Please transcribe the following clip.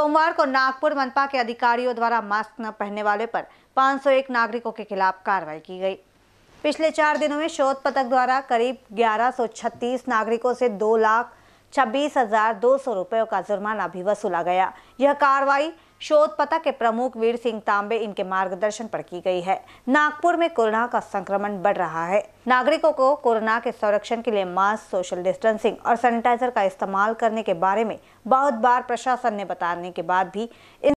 सोमवार को नागपुर मनपा के अधिकारियों द्वारा मास्क न पहनने वाले पर 501 नागरिकों के खिलाफ कार्रवाई की गई। पिछले चार दिनों में शोध पथक द्वारा करीब 1136 नागरिकों से दो लाख छब्बीस हज़ार दो सौ रुपयों का जुर्माना भी वसूला गया। यह कार्रवाई शोध पता के प्रमुख वीर सिंह तांबे इनके मार्गदर्शन पर की गई है। नागपुर में कोरोना का संक्रमण बढ़ रहा है। नागरिकों को कोरोना के संरक्षण के लिए मास्क, सोशल डिस्टेंसिंग और सैनिटाइजर का इस्तेमाल करने के बारे में बहुत बार प्रशासन ने बताने के बाद भी